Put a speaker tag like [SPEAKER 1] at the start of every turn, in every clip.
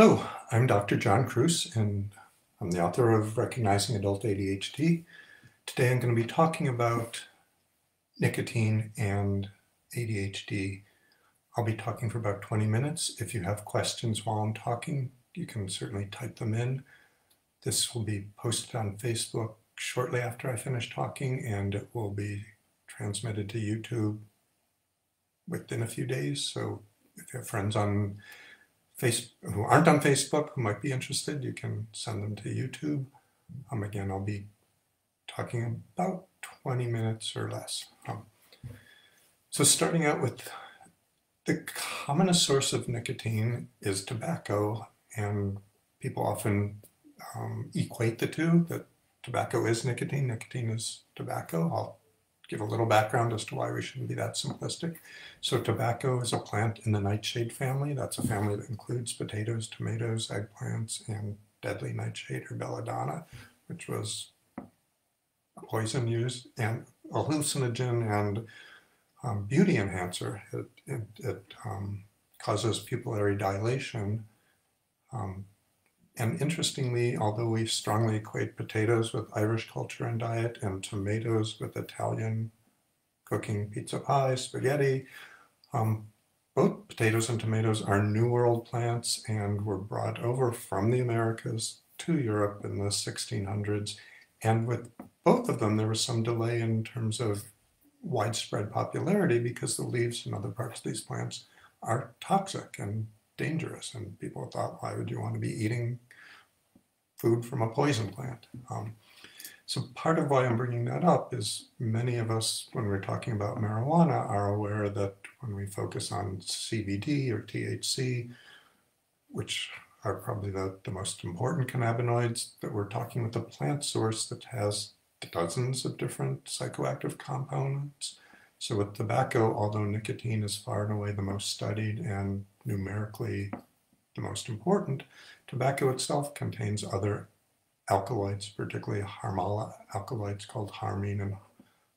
[SPEAKER 1] Hello, I'm Dr. John Kruse, and I'm the author of Recognizing Adult ADHD. Today I'm going to be talking about nicotine and ADHD. I'll be talking for about 20 minutes. If you have questions while I'm talking, you can certainly type them in. This will be posted on Facebook shortly after I finish talking, and it will be transmitted to YouTube within a few days. So if you have friends on who aren't on Facebook who might be interested, you can send them to YouTube. Um, again, I'll be talking about 20 minutes or less. Um, so starting out with the commonest source of nicotine is tobacco, and people often um, equate the two, that tobacco is nicotine, nicotine is tobacco. I'll give a little background as to why we shouldn't be that simplistic. So tobacco is a plant in the nightshade family. That's a family that includes potatoes, tomatoes, eggplants, and deadly nightshade or belladonna, which was a poison used and a hallucinogen and um, beauty enhancer. It, it, it um, causes pupillary dilation. Um, and interestingly, although we strongly equate potatoes with Irish culture and diet and tomatoes with Italian cooking pizza pie, spaghetti, um, both potatoes and tomatoes are New World plants and were brought over from the Americas to Europe in the 1600s. And with both of them, there was some delay in terms of widespread popularity because the leaves and other parts of these plants are toxic and dangerous. And people thought, why would you want to be eating food from a poison plant. Um, so part of why I'm bringing that up is many of us, when we're talking about marijuana, are aware that when we focus on CBD or THC, which are probably the, the most important cannabinoids, that we're talking with a plant source that has dozens of different psychoactive components. So with tobacco, although nicotine is far and away the most studied and numerically the most important, tobacco itself contains other alkaloids, particularly harmala alkaloids called harmine and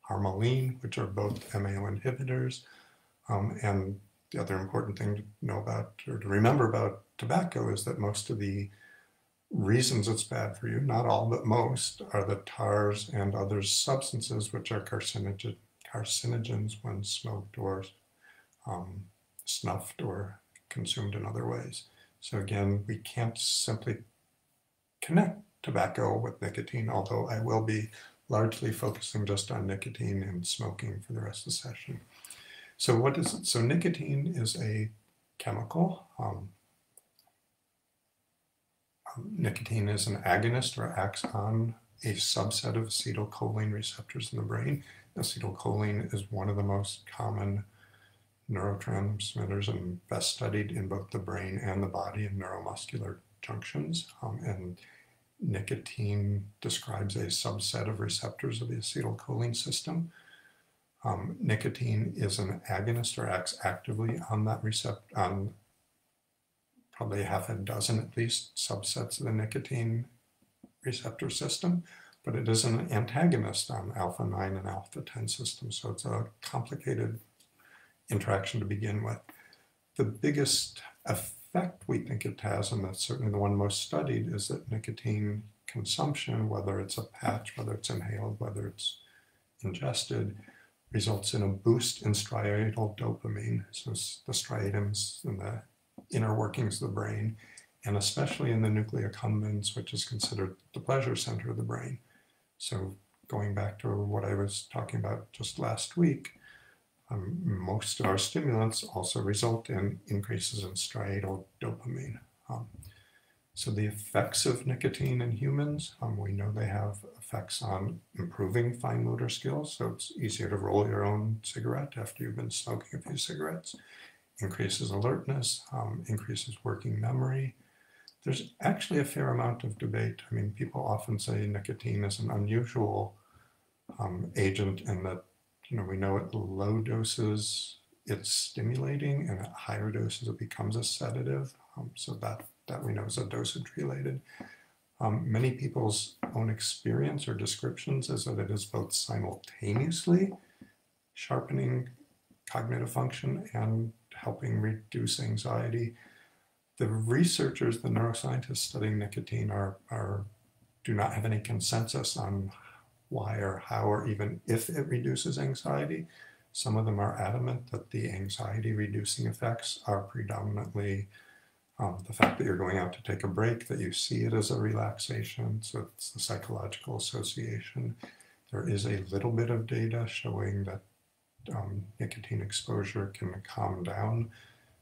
[SPEAKER 1] harmaline, which are both MAO inhibitors. Um, and the other important thing to know about or to remember about tobacco is that most of the reasons it's bad for you, not all, but most, are the tars and other substances which are carcinogen, carcinogens when smoked or um, snuffed or consumed in other ways. So again, we can't simply connect tobacco with nicotine, although I will be largely focusing just on nicotine and smoking for the rest of the session. So what is it? So nicotine is a chemical. Um, um, nicotine is an agonist or acts on a subset of acetylcholine receptors in the brain. Acetylcholine is one of the most common neurotransmitters and best studied in both the brain and the body in neuromuscular junctions. Um, and nicotine describes a subset of receptors of the acetylcholine system. Um, nicotine is an agonist or acts actively on that receptor, on probably half a dozen at least subsets of the nicotine receptor system, but it is an antagonist on alpha 9 and alpha 10 systems. So it's a complicated interaction to begin with. The biggest effect we think it has, and that's certainly the one most studied, is that nicotine consumption, whether it's a patch, whether it's inhaled, whether it's ingested, results in a boost in striatal dopamine. So the striatums and the inner workings of the brain, and especially in the nucleus accumbens, which is considered the pleasure center of the brain. So going back to what I was talking about just last week, um, most of our stimulants also result in increases in striatal dopamine. Um, so the effects of nicotine in humans, um, we know they have effects on improving fine motor skills. So it's easier to roll your own cigarette after you've been smoking a few cigarettes. Increases alertness, um, increases working memory. There's actually a fair amount of debate. I mean, people often say nicotine is an unusual um, agent and that you know, we know at low doses it's stimulating, and at higher doses it becomes a sedative. Um, so that that we know is a dosage related. Um, many people's own experience or descriptions is that it is both simultaneously sharpening cognitive function and helping reduce anxiety. the researchers, the neuroscientists studying nicotine are, are do not have any consensus on why or how or even if it reduces anxiety. Some of them are adamant that the anxiety reducing effects are predominantly um, the fact that you're going out to take a break, that you see it as a relaxation, so it's the psychological association. There is a little bit of data showing that um, nicotine exposure can calm down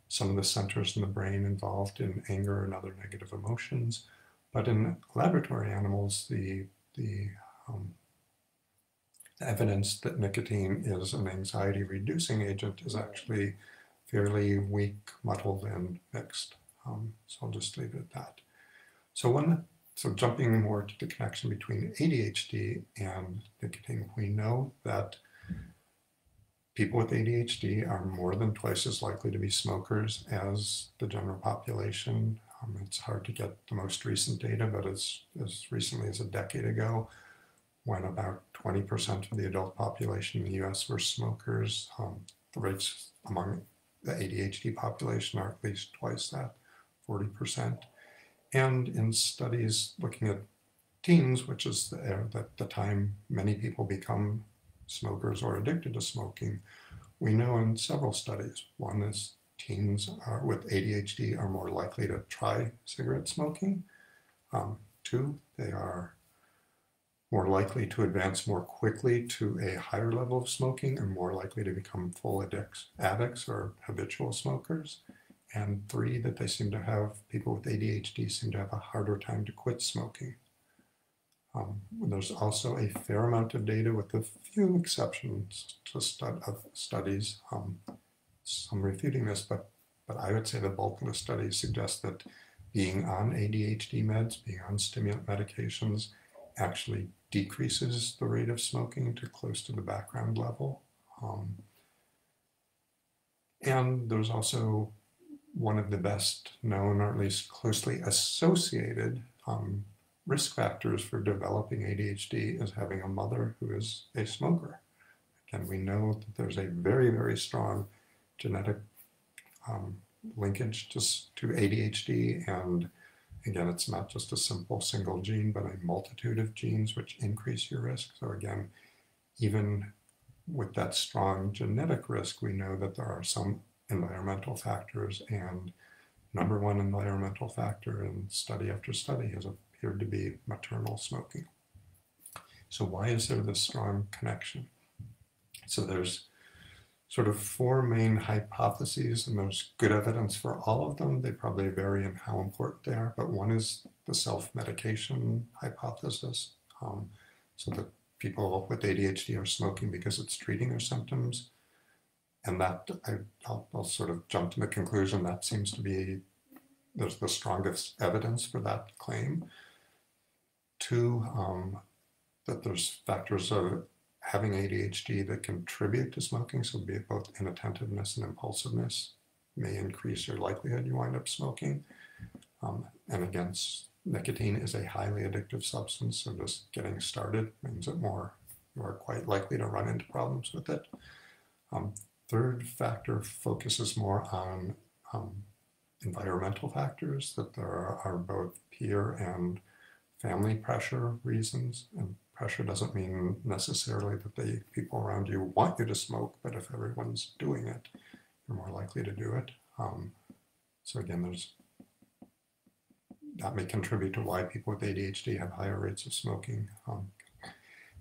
[SPEAKER 1] some of the centers in the brain involved in anger and other negative emotions. But in laboratory animals, the, the um, evidence that nicotine is an anxiety reducing agent is actually fairly weak, muddled, and mixed. Um, so I'll just leave it at that. So one, so jumping more to the connection between ADHD and nicotine, we know that people with ADHD are more than twice as likely to be smokers as the general population. Um, it's hard to get the most recent data, but as, as recently as a decade ago, when about 20% of the adult population in the US were smokers, um, the rates among the ADHD population are at least twice that, 40%. And in studies looking at teens, which is the, the, the time many people become smokers or addicted to smoking, we know in several studies. One is teens are, with ADHD are more likely to try cigarette smoking. Um, two, they are more likely to advance more quickly to a higher level of smoking and more likely to become full addicts, addicts or habitual smokers. And three, that they seem to have, people with ADHD seem to have a harder time to quit smoking. Um, there's also a fair amount of data with a few exceptions to stud of studies, um, some refuting this, but, but I would say the bulk of the studies suggest that being on ADHD meds, being on stimulant medications, actually decreases the rate of smoking to close to the background level. Um, and there's also one of the best known, or at least closely associated, um, risk factors for developing ADHD is having a mother who is a smoker. Again, we know that there's a very, very strong genetic um, linkage to, to ADHD. And again, it's not just a simple single gene, but a multitude of genes which increase your risk. So again, even with that strong genetic risk, we know that there are some environmental factors and number one environmental factor in study after study has appeared to be maternal smoking. So why is there this strong connection? So there's sort of four main hypotheses, and there's good evidence for all of them. They probably vary in how important they are, but one is the self-medication hypothesis. Um, so that people with ADHD are smoking because it's treating their symptoms. And that, I, will I'll sort of jump to the conclusion that seems to be, there's the strongest evidence for that claim. Two, um, that there's factors of having ADHD that contribute to smoking, so be it both inattentiveness and impulsiveness, may increase your likelihood you wind up smoking. Um, and again, nicotine is a highly addictive substance, so just getting started means that more you are quite likely to run into problems with it. Um, third factor focuses more on um, environmental factors, that there are, are both peer and family pressure reasons. And pressure doesn't mean necessarily that the people around you want you to smoke, but if everyone's doing it, you're more likely to do it. Um, so again, there's that may contribute to why people with ADHD have higher rates of smoking. Um,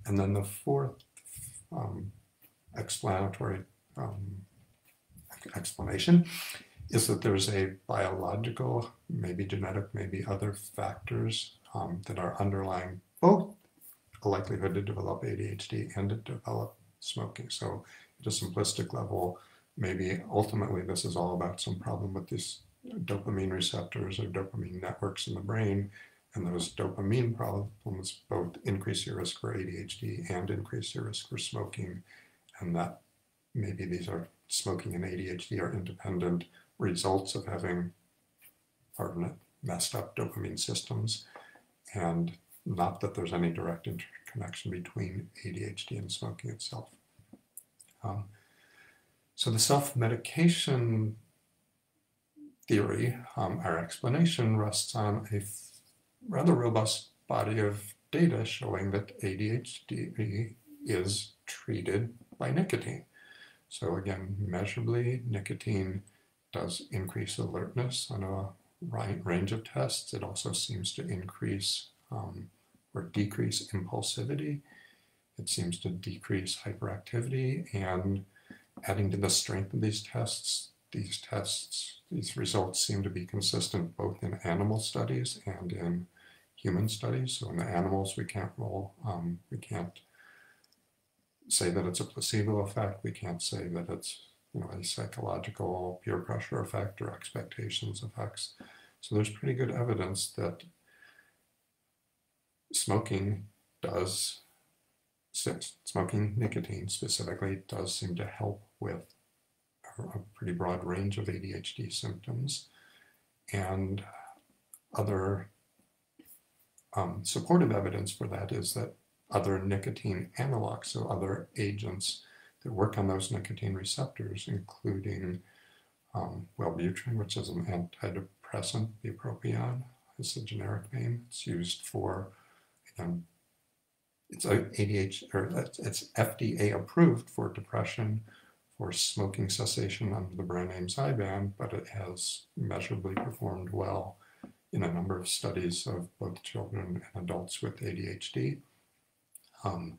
[SPEAKER 1] and then the fourth um, explanatory um, explanation is that there's a biological, maybe genetic, maybe other factors um, that are underlying a likelihood to develop ADHD and to develop smoking. So, at a simplistic level, maybe ultimately this is all about some problem with these dopamine receptors or dopamine networks in the brain. And those dopamine problems both increase your risk for ADHD and increase your risk for smoking. And that maybe these are smoking and ADHD are independent results of having, pardon it, messed up dopamine systems and not that there's any direct interconnection between ADHD and smoking itself. Um, so the self-medication theory, um, our explanation rests on a rather robust body of data showing that ADHD is treated by nicotine. So again, measurably, nicotine does increase alertness on a range of tests. It also seems to increase um, or decrease impulsivity. It seems to decrease hyperactivity and adding to the strength of these tests, these tests, these results seem to be consistent both in animal studies and in human studies. So in the animals, we can't roll, um, we can't say that it's a placebo effect. We can't say that it's you know a psychological peer pressure effect or expectations effects. So there's pretty good evidence that smoking does smoking nicotine specifically does seem to help with a pretty broad range of ADHD symptoms and other um, supportive evidence for that is that other nicotine analogs, so other agents that work on those nicotine receptors, including um, Wellbutrin, which is an antidepressant, bupropion is the generic name. It's used for, again, it's ADHD, or it's FDA approved for depression, for smoking cessation under the brand name Zyban, but it has measurably performed well in a number of studies of both children and adults with ADHD. Um,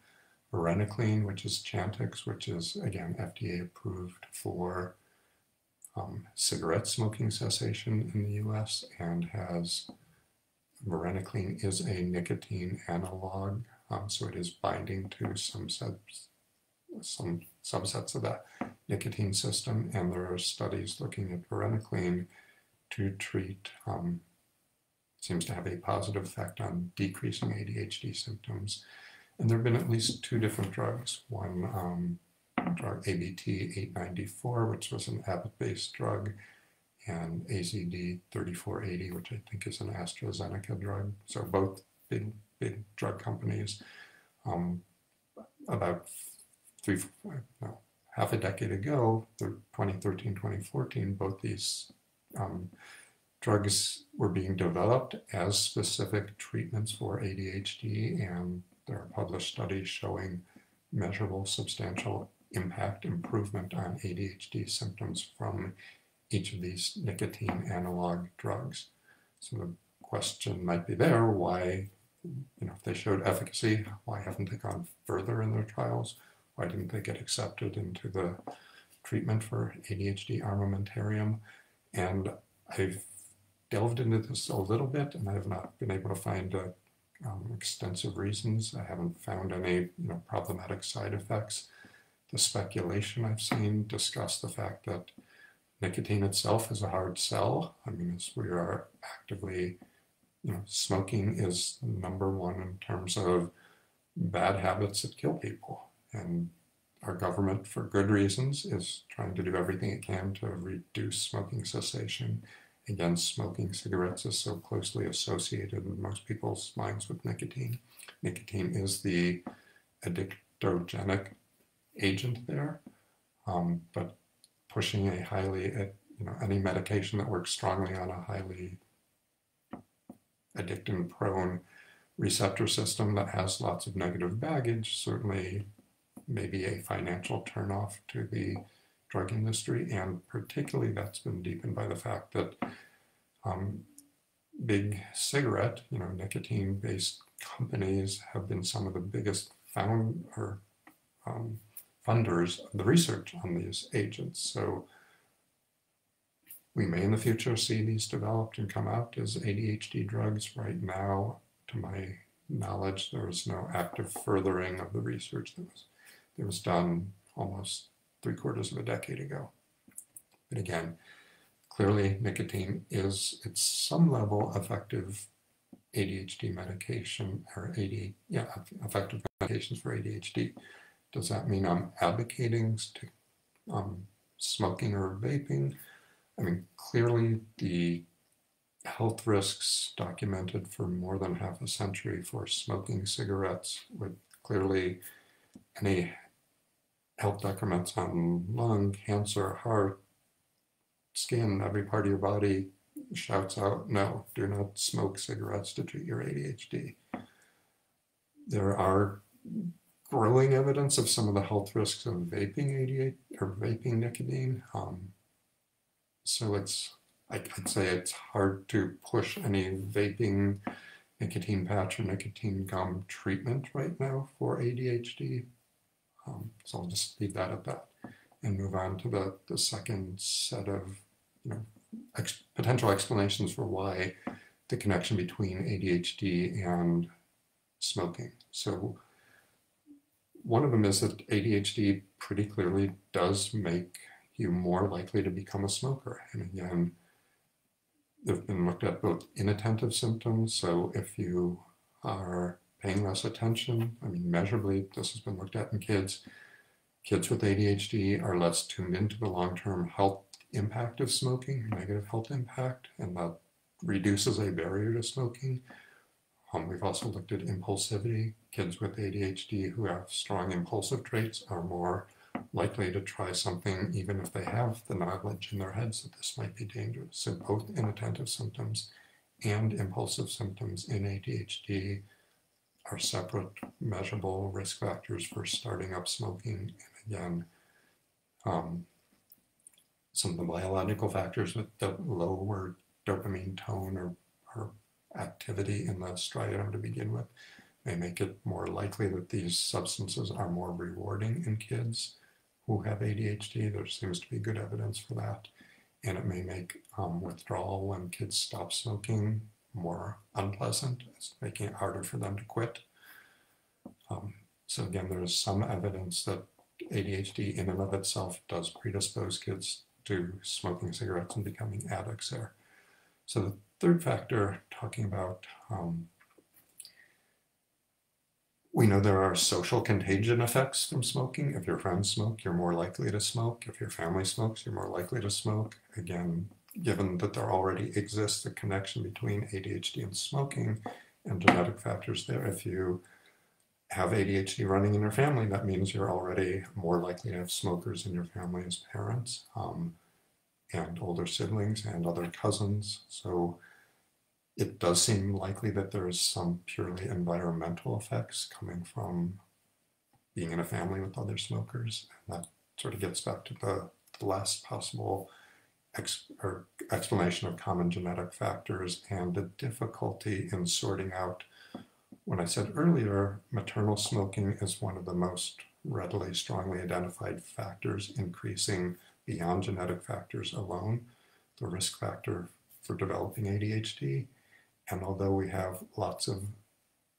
[SPEAKER 1] varenicline, which is Chantix, which is again FDA approved for um, cigarette smoking cessation in the US and has varenicline is a nicotine analog, um, so it is binding to some, some subsets of that nicotine system, and there are studies looking at varenicline to treat um, seems to have a positive effect on decreasing ADHD symptoms. And there have been at least two different drugs. One um, drug, ABT 894, which was an Abbott-based drug, and AZD 3480, which I think is an AstraZeneca drug. So both big, big drug companies. Um, about three, no, half a decade ago, 2013, 2014, both these um, drugs were being developed as specific treatments for ADHD, and there are published studies showing measurable substantial impact improvement on ADHD symptoms from each of these nicotine analog drugs. So the question might be there, why, you know, if they showed efficacy, why haven't they gone further in their trials? Why didn't they get accepted into the treatment for ADHD armamentarium? And I've delved into this a little bit, and I have not been able to find uh, um, extensive reasons. I haven't found any you know, problematic side effects. The speculation I've seen discussed the fact that nicotine itself is a hard sell. I mean, as we are actively, you know, smoking is number one in terms of bad habits that kill people. And our government, for good reasons, is trying to do everything it can to reduce smoking cessation Again, smoking cigarettes is so closely associated in most people's minds with nicotine. Nicotine is the addictogenic agent there, um, but pushing a highly, you know, any medication that works strongly on a highly addictive prone receptor system that has lots of negative baggage certainly may be a financial turnoff to the drug industry, and particularly that's been deepened by the fact that um, big cigarette, you know, nicotine-based companies have been some of the biggest found or um, funders of the research on these agents. So we may in the future see these developed and come out as ADHD drugs. Right now, to my knowledge, there is no active furthering of the research that was that was done almost three quarters of a decade ago. But again, clearly nicotine is at some level effective ADHD medication or AD, yeah, effective medications for ADHD. Does that mean I'm advocating to, um, smoking or vaping? I mean, clearly the health risks documented for more than half a century for smoking cigarettes with clearly any health decrements on lung, cancer, heart, skin, every part of your body shouts out, no, do not smoke cigarettes to treat your ADHD. There are growing evidence of some of the health risks of vaping ADHD or vaping nicotine. Um, so it's, I'd say it's hard to push any vaping nicotine patch or nicotine gum treatment right now for ADHD. Um, so I'll just leave that at that and move on to the, the second set of you know, ex potential explanations for why the connection between ADHD and smoking. So one of them is that ADHD pretty clearly does make you more likely to become a smoker. And again, they've been looked at both inattentive symptoms. So if you are paying less attention, I mean, measurably, this has been looked at in kids. Kids with ADHD are less tuned into the long term health impact of smoking, negative health impact, and that reduces a barrier to smoking. Um, we've also looked at impulsivity. Kids with ADHD who have strong impulsive traits are more likely to try something even if they have the knowledge in their heads that this might be dangerous. So both inattentive symptoms and impulsive symptoms in ADHD are separate measurable risk factors for starting up smoking. And again, um, some of the biological factors with the lower dopamine tone or, or activity in the striatum to begin with may make it more likely that these substances are more rewarding in kids who have ADHD. There seems to be good evidence for that. And it may make um, withdrawal when kids stop smoking more unpleasant. It's making it harder for them to quit. Um, so again, there's some evidence that ADHD in and of itself does predispose kids to smoking cigarettes and becoming addicts there. So the third factor, talking about, um, we know there are social contagion effects from smoking. If your friends smoke, you're more likely to smoke. If your family smokes, you're more likely to smoke. Again, given that there already exists a connection between ADHD and smoking and genetic factors there, if you have ADHD running in your family, that means you're already more likely to have smokers in your family as parents um, and older siblings and other cousins. So it does seem likely that there is some purely environmental effects coming from being in a family with other smokers. And that sort of gets back to the, the last possible ex, explanation of common genetic factors and the difficulty in sorting out when I said earlier, maternal smoking is one of the most readily, strongly identified factors increasing beyond genetic factors alone, the risk factor for developing ADHD. And although we have lots of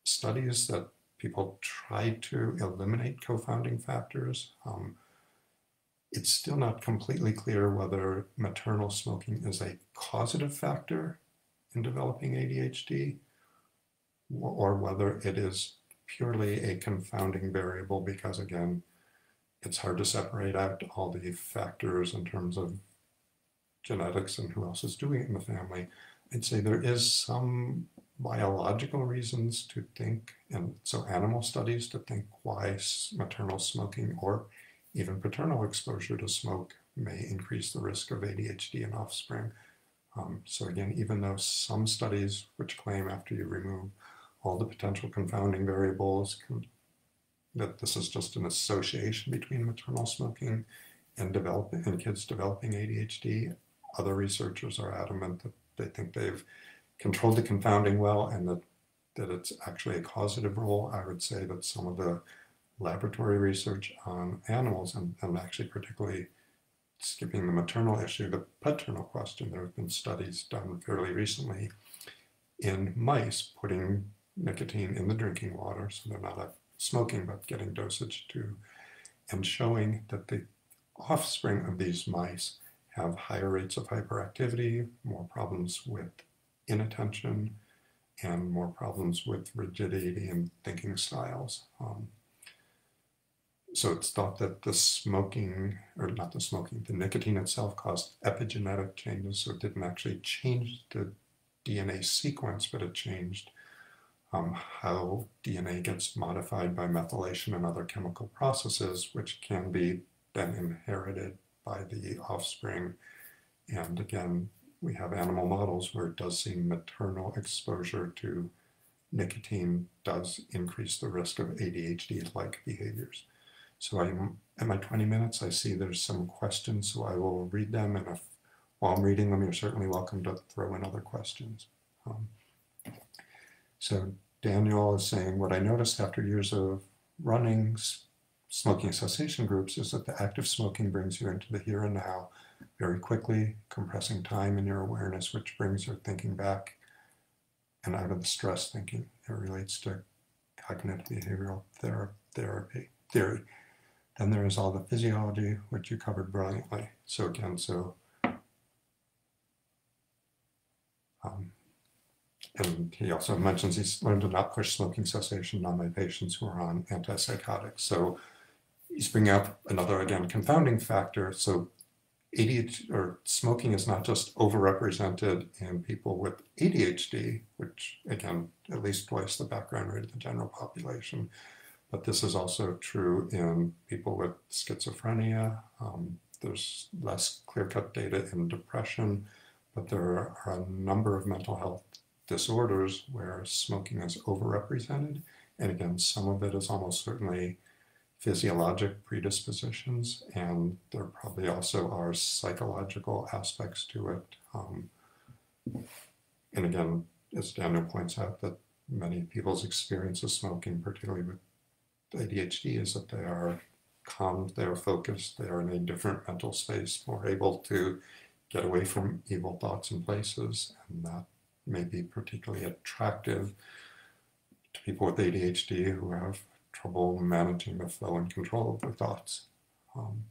[SPEAKER 1] studies that people try to eliminate co-founding factors, um, it's still not completely clear whether maternal smoking is a causative factor in developing ADHD or whether it is purely a confounding variable because again, it's hard to separate out all the factors in terms of genetics and who else is doing it in the family. I'd say there is some biological reasons to think, and so animal studies to think why maternal smoking or even paternal exposure to smoke may increase the risk of ADHD in offspring. Um, so again, even though some studies which claim after you remove all the potential confounding variables, that this is just an association between maternal smoking and developing and kids developing ADHD. Other researchers are adamant that they think they've controlled the confounding well and that, that it's actually a causative role. I would say that some of the laboratory research on animals, and, and actually particularly skipping the maternal issue, the paternal question, there have been studies done fairly recently in mice putting nicotine in the drinking water, so they're not smoking but getting dosage too, and showing that the offspring of these mice have higher rates of hyperactivity, more problems with inattention, and more problems with rigidity and thinking styles. Um, so it's thought that the smoking, or not the smoking, the nicotine itself caused epigenetic changes, so it didn't actually change the DNA sequence, but it changed um, how DNA gets modified by methylation and other chemical processes, which can be then inherited by the offspring And again, we have animal models where it does seem maternal exposure to nicotine does increase the risk of ADHD-like behaviors. So I'm at my 20 minutes, I see there's some questions, so I will read them, and if while I'm reading them, you're certainly welcome to throw in other questions. Um, so Daniel is saying, what I noticed after years of running smoking cessation groups is that the act of smoking brings you into the here and now very quickly, compressing time in your awareness, which brings your thinking back and out of the stress thinking. It relates to cognitive behavioral ther therapy theory. Then there is all the physiology, which you covered brilliantly. So again, so um, and he also mentions he's learned to not push smoking cessation on my patients who are on antipsychotics. So he's bringing up another, again, confounding factor. So ADHD or smoking is not just overrepresented in people with ADHD, which again, at least twice the background rate of the general population, but this is also true in people with schizophrenia. Um, there's less clear-cut data in depression, but there are a number of mental health disorders where smoking is overrepresented. And again, some of it is almost certainly physiologic predispositions, and there probably also are psychological aspects to it. Um, and again, as Daniel points out, that many people's experience of smoking, particularly with ADHD, is that they are calm, they are focused, they are in a different mental space, more able to get away from evil thoughts and places, and that may be particularly attractive to people with ADHD who have trouble managing the flow and control of their thoughts. Um,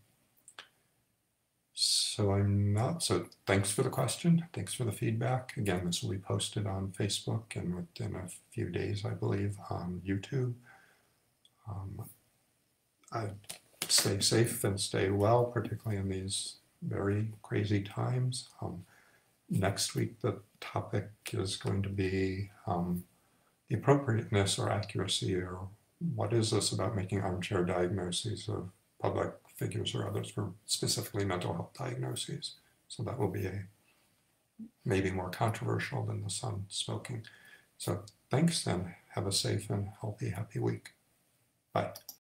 [SPEAKER 1] so I'm not, so thanks for the question. Thanks for the feedback. Again, this will be posted on Facebook and within a few days, I believe, on YouTube. Um, I stay safe and stay well, particularly in these very crazy times. Um, next week, the topic is going to be um, the appropriateness or accuracy or what is this about making armchair diagnoses of public figures or others for specifically mental health diagnoses. So that will be a maybe more controversial than the sun smoking. So thanks and have a safe and healthy, happy week. Bye.